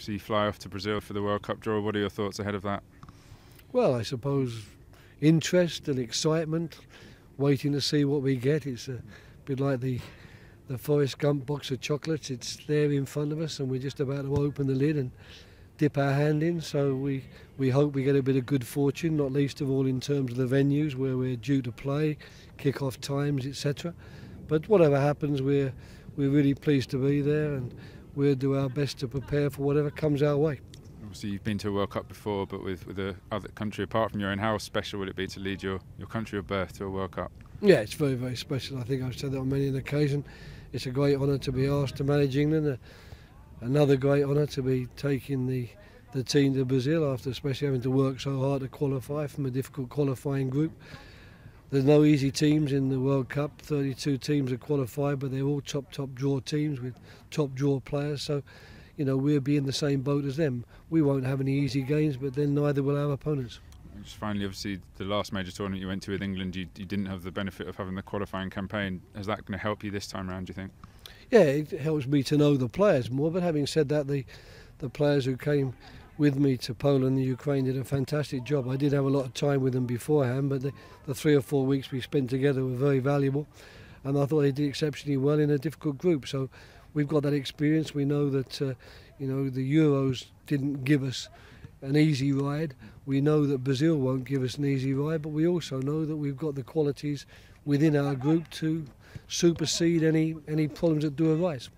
Obviously, you fly off to Brazil for the World Cup draw. What are your thoughts ahead of that? Well, I suppose interest and excitement, waiting to see what we get. It's a bit like the the Forrest Gump box of chocolates. It's there in front of us, and we're just about to open the lid and dip our hand in. So we we hope we get a bit of good fortune, not least of all in terms of the venues where we're due to play, kick-off times, etc. But whatever happens, we're we're really pleased to be there, and we'll do our best to prepare for whatever comes our way. Obviously, you've been to a World Cup before, but with with a other country apart from your own. How special would it be to lead your, your country of birth to a World Cup? Yeah, it's very very special. I think I've said that on many an occasion. It's a great honour to be asked to manage England. Uh, another great honour to be taking the the team to Brazil after especially having to work so hard to qualify from a difficult qualifying group. There's no easy teams in the World Cup. 32 teams are qualified, but they're all top top draw teams with top draw players. So you know, we'll be in the same boat as them. We won't have any easy games, but then neither will our opponents. Just finally, obviously, the last major tournament you went to with England, you, you didn't have the benefit of having the qualifying campaign. Is that going to help you this time around, do you think? Yeah, it helps me to know the players more. But having said that, the, the players who came with me to Poland and Ukraine did a fantastic job. I did have a lot of time with them beforehand, but the, the three or four weeks we spent together were very valuable. And I thought they did exceptionally well in a difficult group. So we've got that experience. We know that uh, you know the Euros didn't give us an easy ride. We know that Brazil won't give us an easy ride, but we also know that we've got the qualities within our group to supersede any any problems that do arise.